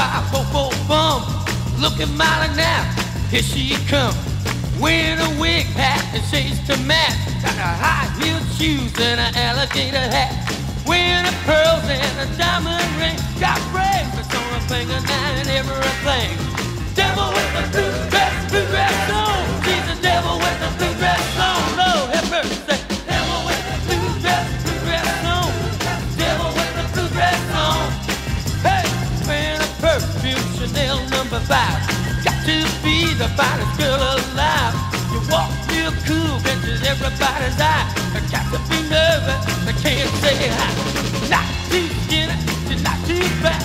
five, four, four, bum. Looking mighty now, here she comes. Wearing a wig hat and shades to match. Got her high heel shoes and an alligator hat. Wearing her pearls and a diamond ring. Got bracelets on her finger nine and everything. Devil with a blue dress. fast. Got to be the finest girl alive. You walk real cool, catches everybody's eye. I got to be nervous, I can't say hi. Not too skinny, she's not too fat.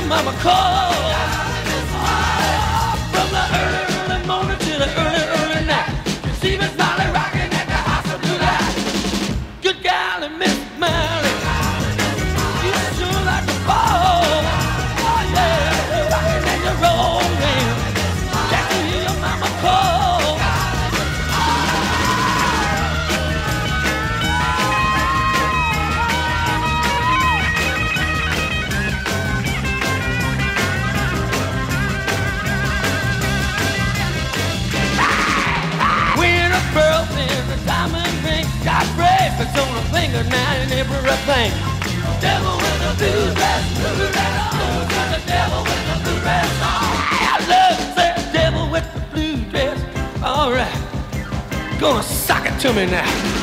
your mama call. All right. Gonna sock it to me now.